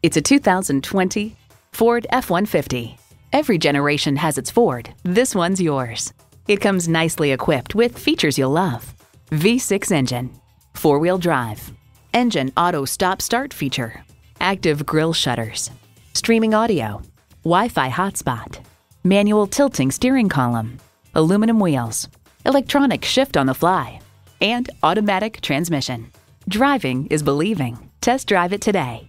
It's a 2020 Ford F-150. Every generation has its Ford. This one's yours. It comes nicely equipped with features you'll love. V6 engine, four-wheel drive, engine auto stop-start feature, active grille shutters, streaming audio, Wi-Fi hotspot, manual tilting steering column, aluminum wheels, electronic shift on the fly, and automatic transmission. Driving is believing. Test drive it today.